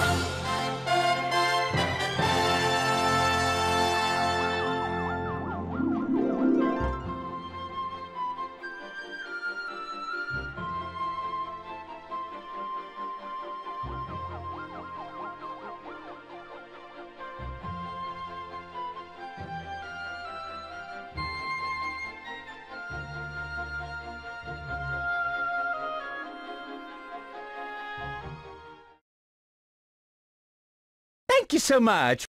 Bye. Thank you so much.